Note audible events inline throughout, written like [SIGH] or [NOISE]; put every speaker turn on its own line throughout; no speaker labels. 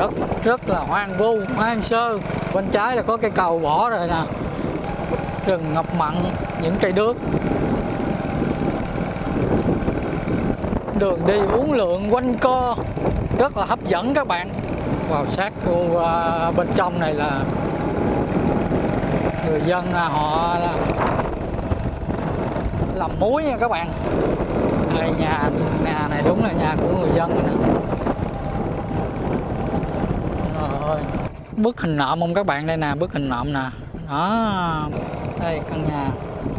đất rất là hoang vu hoang sơ. Bên trái là có cây cầu bỏ rồi nè. Rừng ngập mặn những cây đước. Đường đi uốn lượn quanh co rất là hấp dẫn các bạn. Vào sát khu uh, bên trong này là người dân uh, họ là làm muối nha các bạn. Đây nhà nhà này đúng là nhà của người dân này. nè rồi bức hình nộm không các bạn? Đây nè bức hình nộm nè. Đó. Đây căn nhà.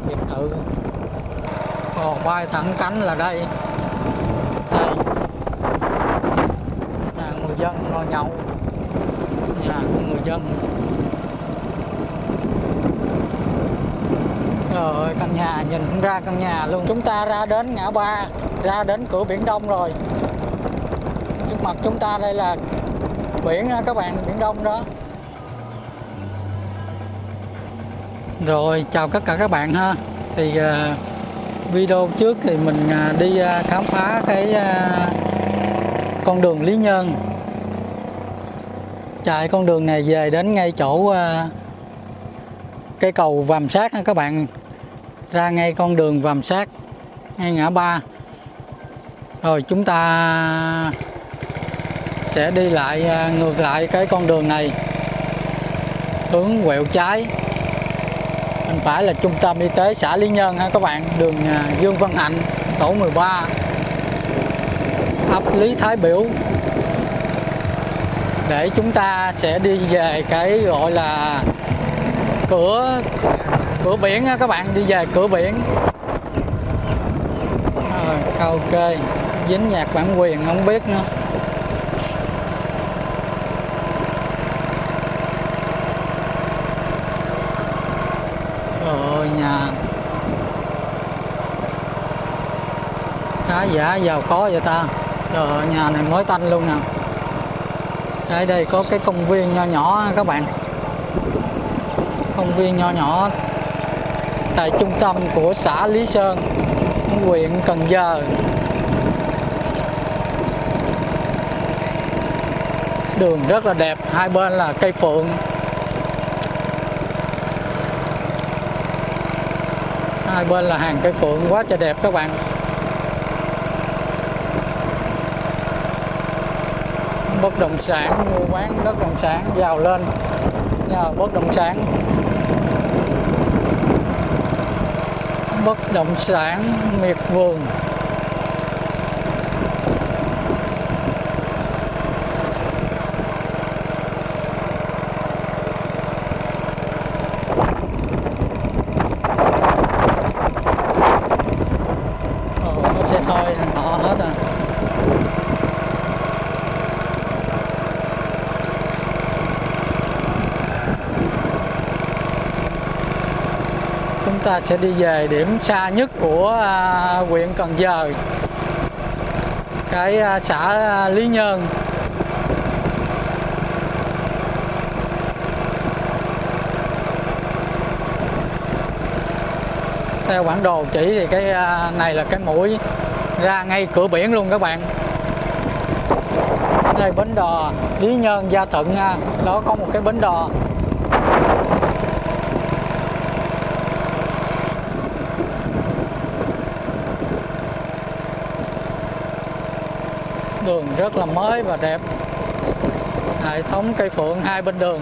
Biệt thự. Còn bay thẳng cánh là đây. Đây. Nhà người dân ngồi nhậu. Nhà của người dân. Trời ơi, căn nhà nhìn cũng ra căn nhà luôn. Chúng ta ra đến ngã ba Ra đến cửa biển Đông rồi. Trước mặt chúng ta đây là biển các bạn, biển Đông đó. Rồi, chào tất cả các bạn ha. Thì uh, video trước thì mình uh, đi uh, khám phá cái uh, con đường Lý Nhân. Chạy con đường này về đến ngay chỗ uh, cây cầu Vàm Sát ha các bạn. Ra ngay con đường Vàm Sát ngay ngã ba. Rồi chúng ta sẽ đi lại ngược lại cái con đường này. Hướng quẹo trái phải là trung tâm y tế xã Lý Nhân ha các bạn, đường à, Dương Văn Hạnh, tổ 13 ấp Lý Thái Biểu. Để chúng ta sẽ đi về cái gọi là cửa cửa biển ha các bạn, đi về cửa biển. Rồi, ok, dính nhạc bản quyền không biết nữa trời ơi nhà khá giả giàu có vậy ta trời ơi nhà này mới tanh luôn nè đây đây có cái công viên nho nhỏ các bạn công viên nho nhỏ tại trung tâm của xã Lý Sơn, huyện Cần Giờ. Đường rất là đẹp, hai bên là cây phượng. Hai bên là hàng cây phượng quá trời đẹp các bạn. Bất động sản, mua bán bất động sản giàu lên. Nhờ bất động sản. Bất động sản miệt vườn Ồ, có xe hơi họ hết à chúng ta sẽ đi về điểm xa nhất của à, huyện Cần Giờ. Cái à, xã à, Lý Nhơn. Theo bản đồ chỉ thì cái à, này là cái mũi ra ngay cửa biển luôn các bạn. Đây bến đò Lý Nhơn Gia Thuận nha. Đó có một cái bến đò. Đường rất là mới và đẹp. Hệ thống cây phượng hai bên đường.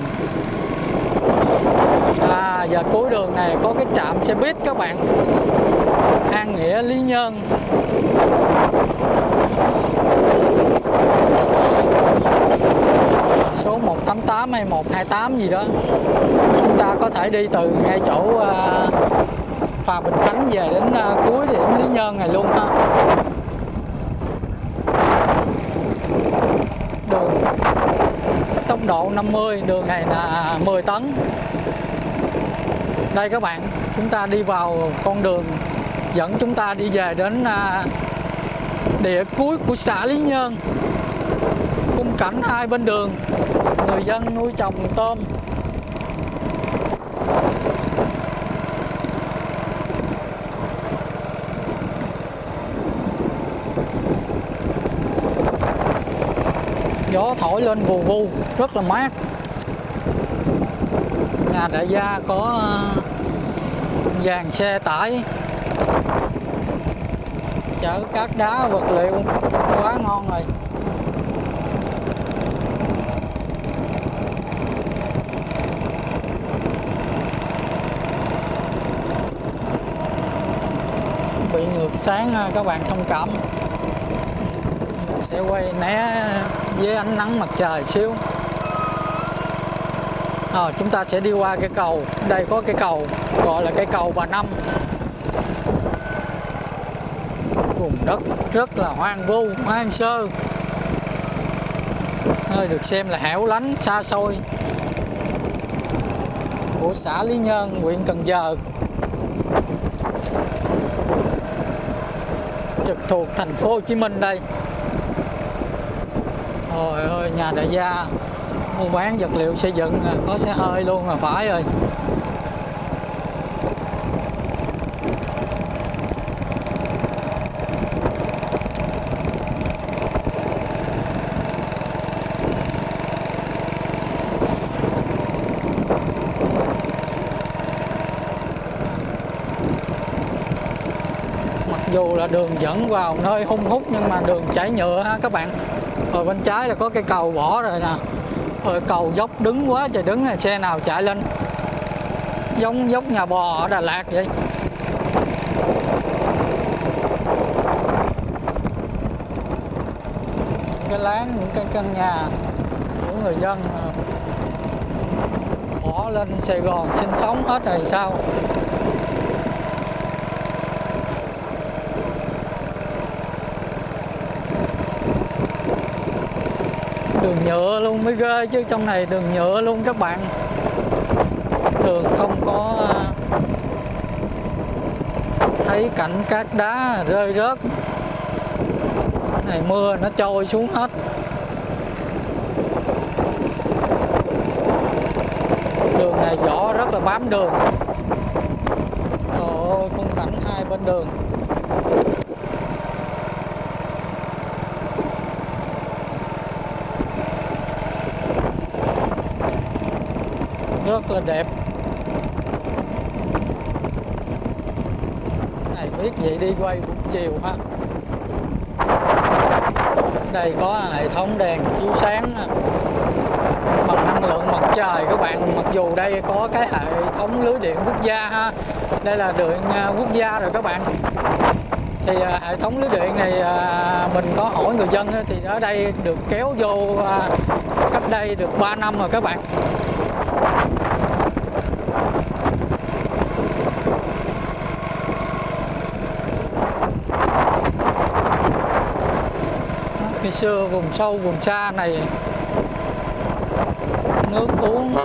À và cuối đường này có cái trạm xe buýt các bạn. An Nghĩa Lý Nhân. Số 188 hay 128 gì đó. Chúng ta có thể đi từ ngay chỗ uh, phà Bình Khánh về đến uh, cuối điểm Lý Nhân này luôn ha đường tốc độ 50 đường này là 10 tấn. Đây các bạn, chúng ta đi vào con đường, dẫn chúng ta đi về đến à, địa cuối của xã Lý Nhơn. Khung cảnh hai bên đường, người dân nuôi trồng tôm gió thổi lên vù vù, rất là mát. Nhà đại gia có ờ, dàn xe tải, chở cát đá, vật liệu, quá ngon rồi. Bị ngược sáng ờ, các bạn thông cảm. Sẽ quay né với ánh nắng mặt trời xíu. À, chúng ta sẽ đi qua cái cầu. Đây có cái cầu gọi là cái cầu bà năm. Vùng đất rất là hoang vu hoang sơ. Nơi được xem là hẻo lánh xa xôi. Của xã Lý Nhơn huyện Cần Giờ. Trực thuộc thành phố Hồ Chí Minh đây. Trời ơi, nhà đại gia mua bán vật liệu xây dựng à, có xe hơi luôn là phải rồi. Mặc dù là đường dẫn vào nơi hung hút nhưng mà đường chảy nhựa ha, các bạn rồi bên trái là có cây cầu bỏ rồi nè. Rồi cầu dốc đứng quá trời đứng là xe nào chạy lên. Giống dốc nhà bò ở Đà Lạt vậy. Cái láng những cái căn nhà của người dân bỏ lên Sài Gòn sinh sống hết rồi sao? Đường nhựa luôn mới ghê chứ, trong này đường nhựa luôn các bạn. Đường không có à, thấy cảnh cát đá rơi rớt. Này mưa nó trôi xuống hết. Đường này vỏ rất là bám đường. Trời ơi, khung cảnh hai bên đường. Rất là đẹp. Này, biết vậy đi quay buổi chiều ha. Đây có hệ thống đèn chiếu sáng bằng năng lượng mặt trời các bạn, mặc dù đây có cái hệ thống lưới điện quốc gia ha. Đây là điện à, quốc gia rồi các bạn. Thì à, hệ thống lưới điện này à, mình có hỏi người dân thì ở đây được kéo vô cách đây được 3 năm rồi các bạn. Ngày xưa vùng sâu, vùng xa này. Nước uống.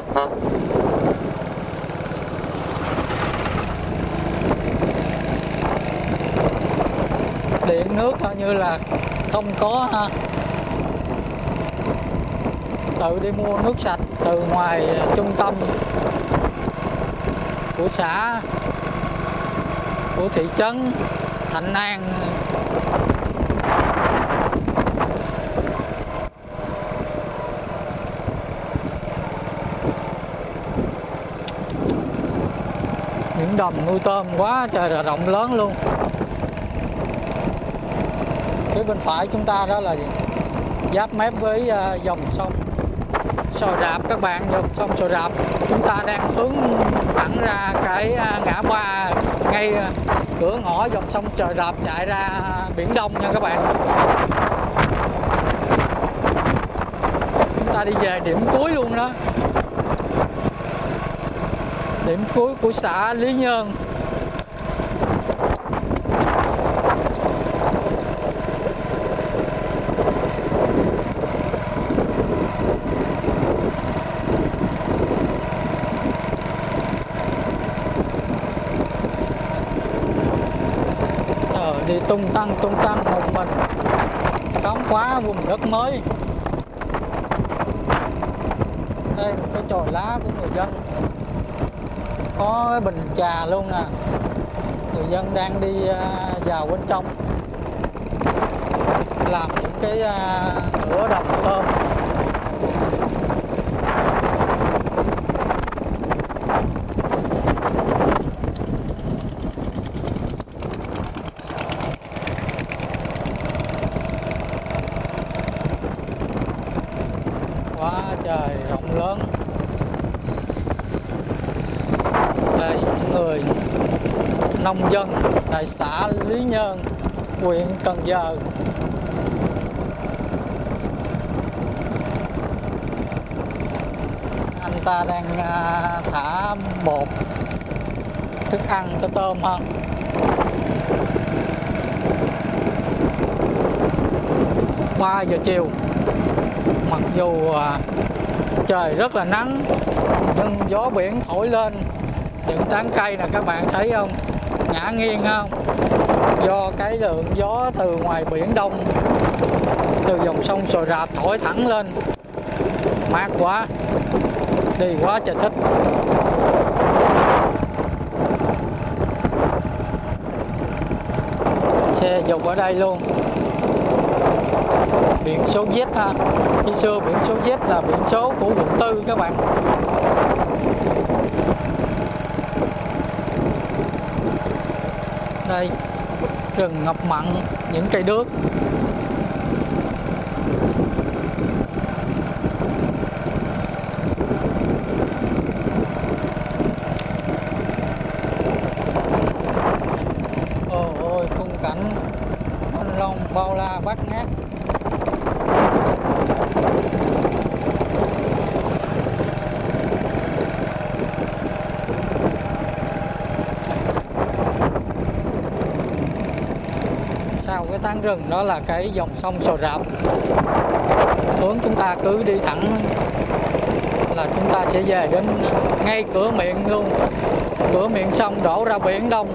Điện nước coi như là không có ha. Tự đi mua nước sạch từ ngoài trung tâm của xã, của thị trấn Thạnh An. Cánh đầm, nuôi tôm quá, trời là rộng lớn luôn. Phía bên phải chúng ta đó là giáp mép với ờ, dòng sông Sò Rạp các bạn, dòng sông Sò Rạp. Chúng ta đang hướng thẳng ra cái ờ, ngã ba ngay ờ, cửa ngõ dòng sông Sò Rạp chạy ra biển Đông nha các bạn. Chúng ta đi về điểm cuối luôn đó điểm cuối của xã Lý Nhơn. Ờ, đi tung tăng tung tăng một mình. Khám phá vùng đất mới. Đây một cái chòi lá của người dân có bình trà luôn nè. Người dân đang đi à, vào bên trong. Làm những cái à, cửa đồng tôm quá trời rộng lớn đây những người nông dân tại xã Lý Nhơn, huyện Cần Giờ. Anh ta đang à, thả bột thức ăn cho tôm ha ba giờ chiều, mặc dù à, trời rất là nắng, nhưng gió biển thổi lên, những tán cây nè, các bạn thấy không? Ngã nghiêng, không? Do cái lượng gió từ ngoài biển đông, từ dòng sông sồi rạp thổi thẳng lên. Mát quá, đi quá trời thích. Xe dục ở đây luôn. Biển số Z ha. Khi xưa biển số Z là biển số của quận tư các bạn. Đây. Rừng ngập mặn những cây đước ôi ôi khung cảnh mênh long bao la bát ngát sau cái tán rừng đó là cái dòng sông Sò Rạp. Hướng chúng ta cứ đi thẳng, là chúng ta sẽ về đến ngay cửa miệng luôn. Cửa miệng sông đổ ra biển Đông.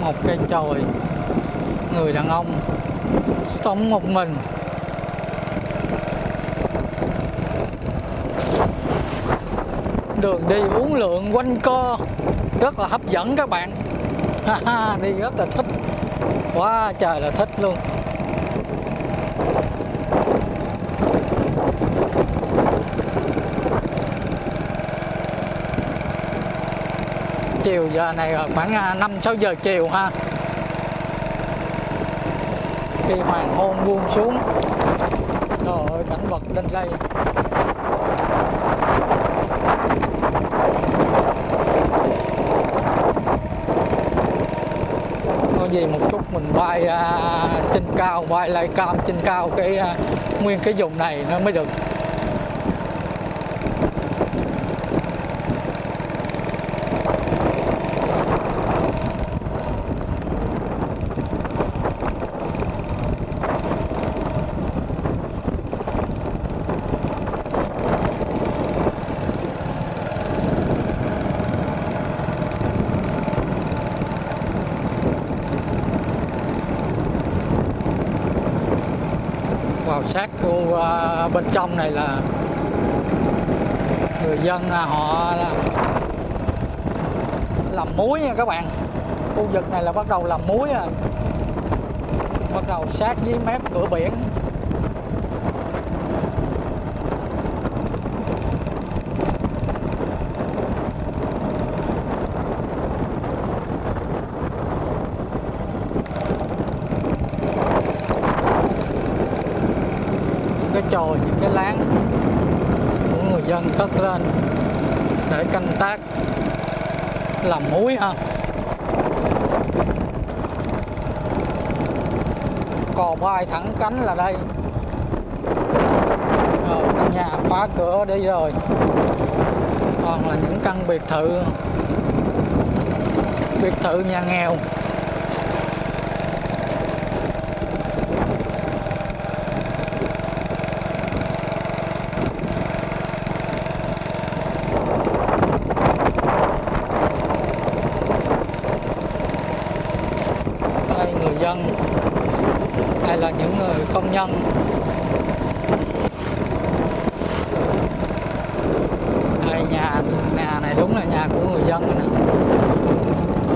Một cây chòi, người đàn ông sống một mình. Đường đi uốn lượn quanh co. Rất là hấp dẫn các bạn. [LAUGHS] Đi rất là thích. Quá trời là thích luôn. Chiều giờ này khoảng à, 5 6 giờ chiều ha. Khi hoàng hôn buông xuống. Trời ơi, cảnh vật lên đây. Gì một chút mình bay uh, trên cao bay lại cam trên cao cái uh, nguyên cái vùng này nó mới được sát khu à, bên trong này là người dân à, họ làm muối nha các bạn. Khu vực này là bắt đầu làm muối rồi. Bắt đầu sát với mép cửa biển những cái chồi những cái láng của người dân cất lên để canh tác làm muối ha. Cò bay thẳng cánh là đây. Rồi, căn nhà khóa cửa đi rồi. Còn là những căn biệt thự. Biệt thự nhà nghèo đây người dân hay là những người đây nhà nhà này đúng là nhà của người dân rồi nè.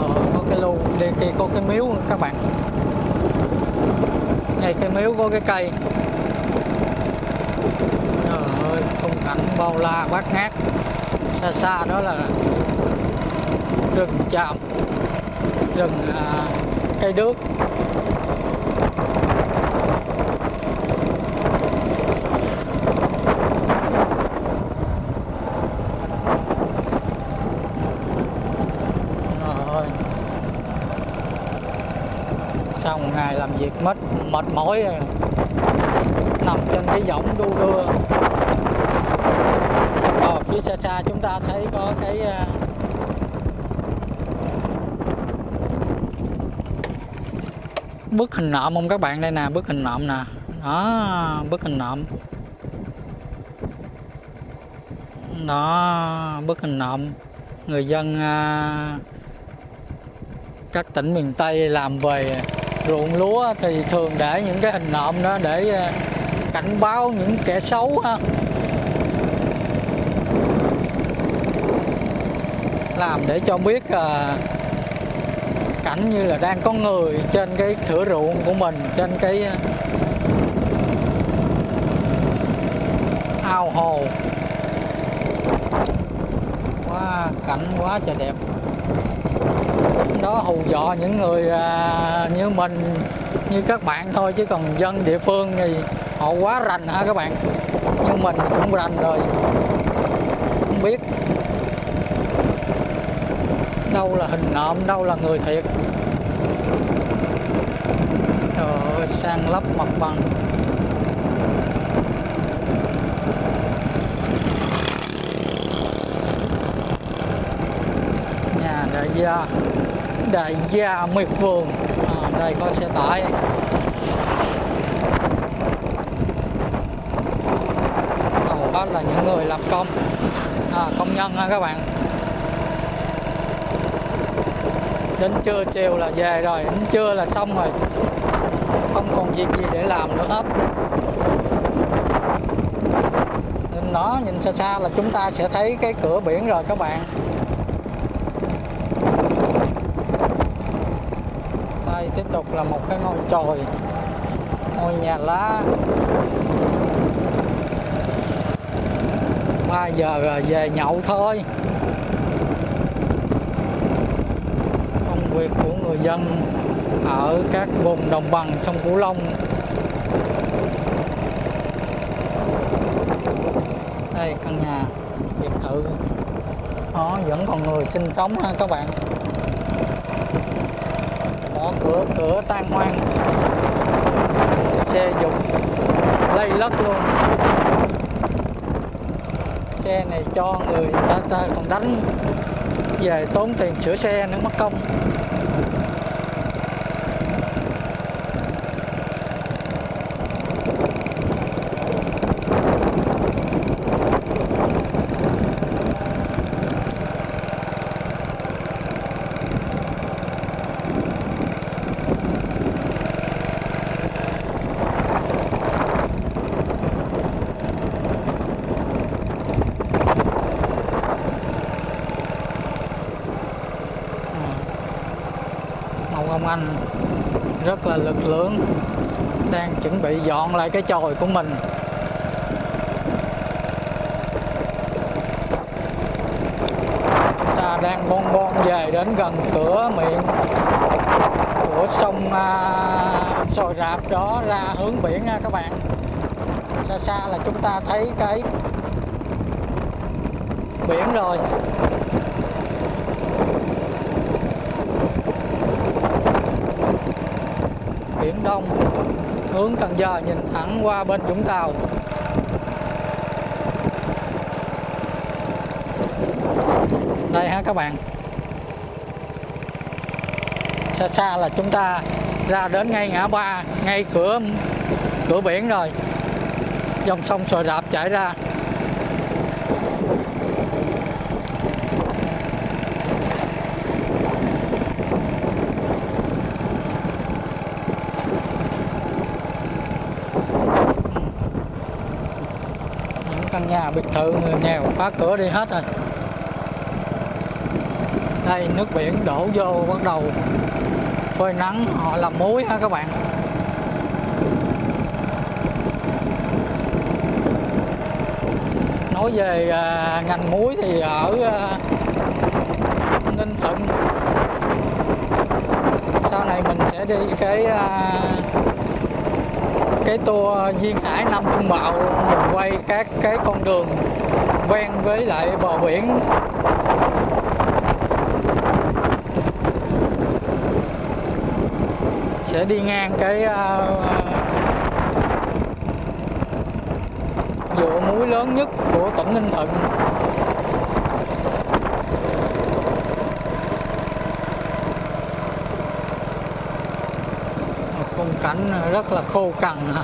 Ờ, đi kia có cái miếu các bạn. Ngay cái miếu có cái cây. Trời ơi khung cảnh bao la bát ngát. Xa xa đó là rừng tràm rừng à, cây đước rồi sau một ngày làm việc mệt mệt mỏi. Nằm trên cái võng đu đưa. Ở phía xa xa chúng ta thấy có cái ờ, bức hình nộm không các bạn? Đây nè, bức hình nộm nè. Đó, bức hình nộm. Đó, bức hình nộm. Người dân ờ, các tỉnh miền Tây làm về ruộng lúa thì thường để những cái hình nộm đó để ờ, cảnh báo những kẻ xấu ha. Làm để cho biết ờ, cảnh như là đang có người trên cái thửa ruộng của mình trên cái ờ, ao hồ. Quá cảnh quá trời đẹp. Đó hù dọ những người à, mình như các bạn thôi, chứ còn dân địa phương thì họ quá rành ha các bạn? Như mình cũng rành rồi. Không biết đâu là hình nộm, đâu là người thiệt. Trời ơi, sang lấp mặt bằng. Nhà đại gia đại gia miệt vườn đây có xe tải. Hầu hết là những người làm công. À, công nhân ha các bạn. Đến trưa chiều là về rồi đến trưa là xong rồi. Không còn việc gì để làm nữa hết. Nên đó nhìn xa xa là chúng ta sẽ thấy cái cửa biển rồi các bạn đây tiếp tục là một cái ngôi chòi ngôi nhà lá. Ba giờ rồi về nhậu thôi. Công việc của người dân ở các vùng đồng bằng sông Cửu Long. Đây, căn nhà biệt thự. Đó, vẫn còn người sinh sống ha các bạn cửa cửa tan hoang. Xe dục lây lất luôn. Xe này cho người ta ta còn đánh. Về tốn tiền sửa xe nữa, mất công một ông anh rất là lực lượng đang chuẩn bị dọn lại cái chòi của mình. Chúng ta đang bon bon về đến gần cửa miệng của sông à, sồi rạp đó ra hướng biển nha các bạn. Xa xa là chúng ta thấy cái biển rồi. Biển hướng Cần Giờ nhìn thẳng qua bên Vũng Tàu. Đây ha các bạn. Xa xa là chúng ta ra đến ngay ngã ba, ngay cửa cửa biển rồi. Dòng sông sồi rạp chảy ra những căn nhà biệt thự người nghèo phá cửa đi hết rồi. Đây nước biển đổ vô bắt đầu phơi nắng họ làm muối ha các bạn. Nói về à, ngành muối thì ở à, Ninh Thuận. Sau này mình sẽ đi cái à, cái tour duyên hải năm Trung Bạo mình quay các cái con đường ven với lại bờ biển. Sẽ đi ngang cái uh, vựa muối lớn nhất của tỉnh Ninh Thuận Một khung cảnh rất là khô cằn ha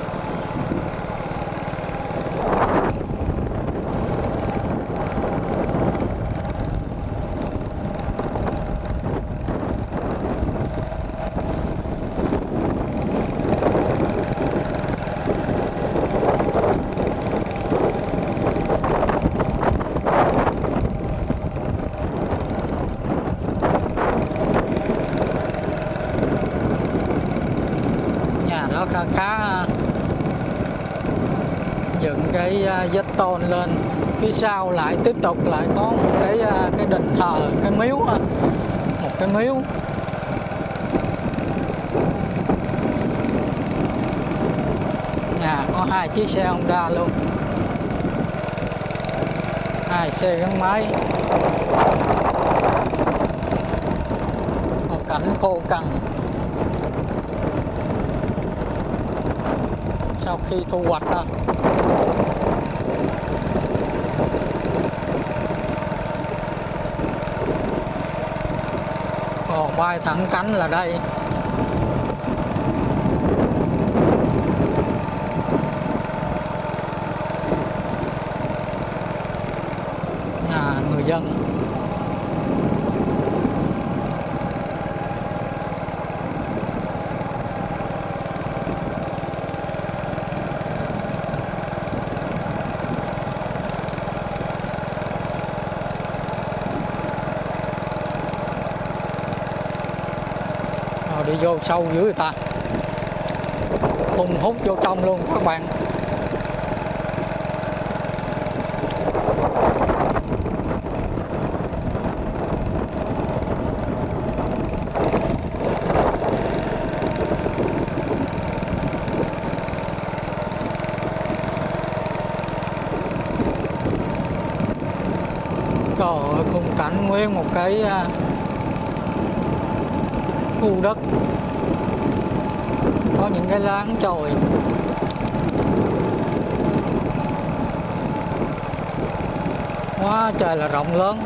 nhà đó khá khá dựng cái à, tôn lên. Phía sau lại tiếp tục lại có một cái à, cái đền thờ cái miếu một cái miếu. Nhà có hai chiếc xe Honda luôn. Hai xe gắn máy. Một cảnh khô cằn. Sau khi thu hoạch ha. Ồ, bay thẳng cánh là đây. Nhà người dân. Vô sâu dưới người ta. Hùng hút vô trong luôn các bạn. Trời ơi, khung cảnh nguyên một cái à, khu đất có những cái láng chồi. Quá trời là rộng lớn.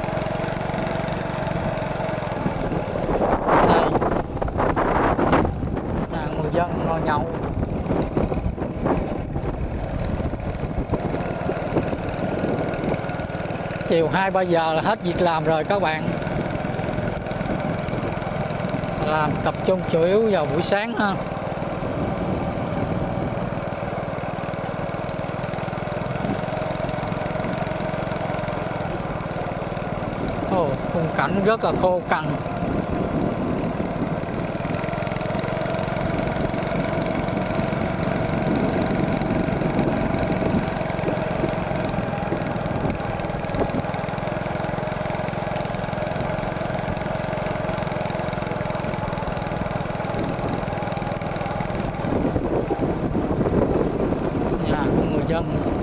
Đây. Là người dân ngồi nhậu. Chiều hai ba giờ là hết việc làm rồi các bạn. Làm tập trung chủ yếu vào buổi sáng ha Ồ, khung cảnh rất là khô cằn. Nhà người dân.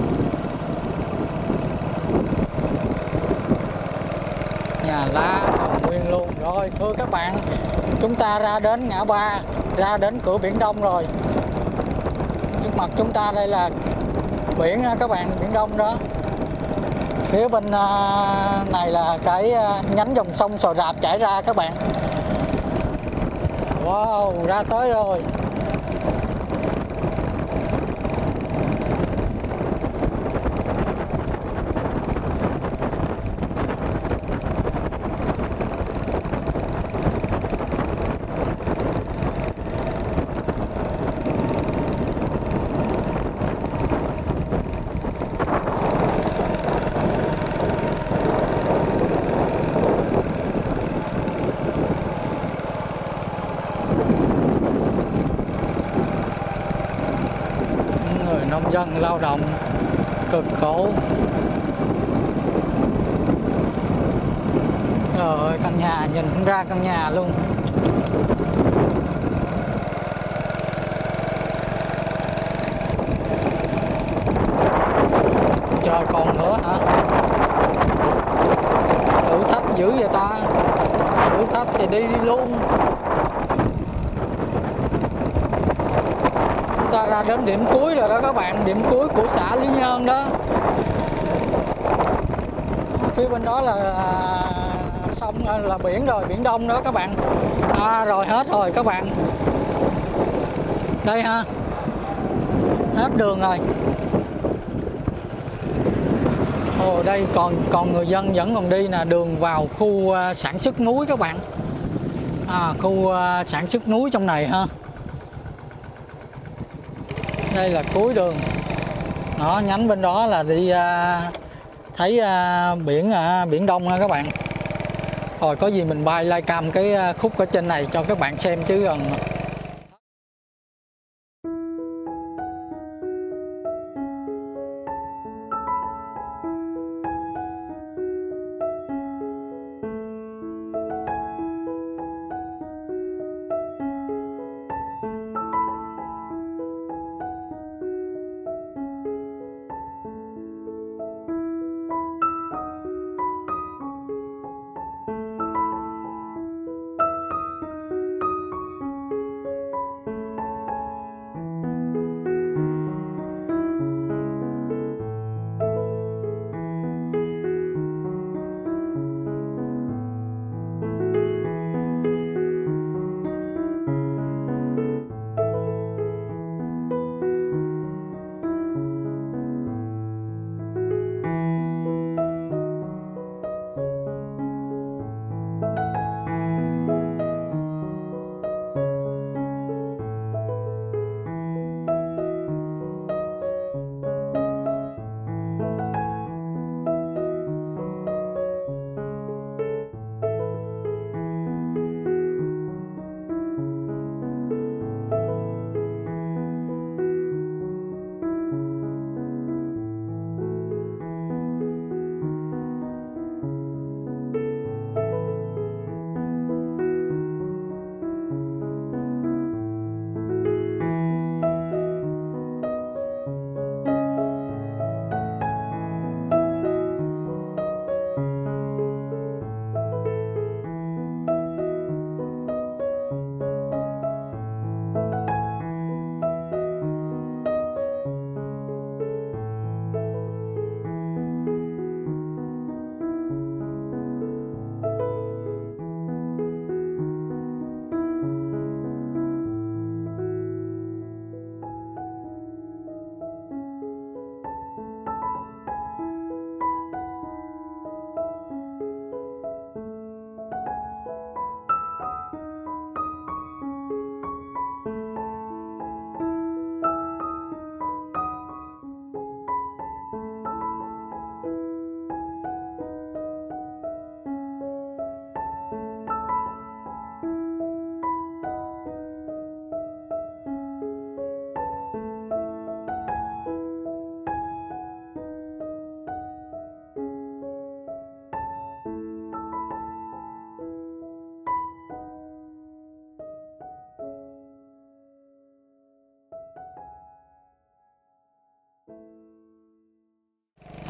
Là lá còn nguyên luôn. Rồi, thưa các bạn, chúng ta ra đến ngã ba, ra đến cửa biển đông rồi. Trước mặt chúng ta đây là biển à, các bạn, biển đông đó. Phía bên à, này là cái à, nhánh dòng sông sò rạp chảy ra, các bạn. Wow, ra tới rồi. Dân, lao động, cực khổ. Rồi căn nhà, nhìn không ra căn nhà luôn. Trời, còn nữa hả? Thử thách dữ vậy ta. Thử thách thì đi đi luôn. Ta đến điểm cuối rồi đó các bạn điểm cuối của xã Lý Nhơn đó. Phía bên đó là à, sông à, là biển rồi biển đông đó các bạn. À rồi hết rồi các bạn. Đây ha. Hết đường rồi. Ồ đây còn còn người dân vẫn còn đi là đường vào khu à, sản xuất núi các bạn. À, khu sản xuất núi trong này ha đây là cuối đường. Nó nhánh bên đó là đi à, thấy à, biển à, biển đông ha các bạn. Rồi có gì mình bay like cam cái à, khúc ở trên này cho các bạn xem chứ gần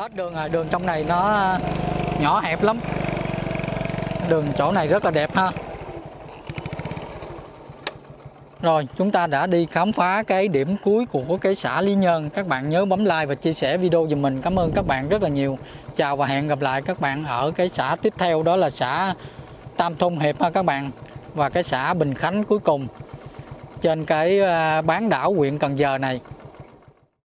hết đường rồi đường trong này nó à, nhỏ hẹp lắm. Đường chỗ này rất là đẹp ha. Rồi, chúng ta đã đi khám phá cái điểm cuối của cái xã Lý Nhơn. Các bạn nhớ bấm like và chia sẻ video giùm mình. Cảm ơn các bạn rất là nhiều. Chào và hẹn gặp lại các bạn ở cái xã tiếp theo, đó là xã Tam Thôn Hiệp ha các bạn, và cái xã Bình Khánh cuối cùng trên cái à, bán đảo huyện Cần Giờ này.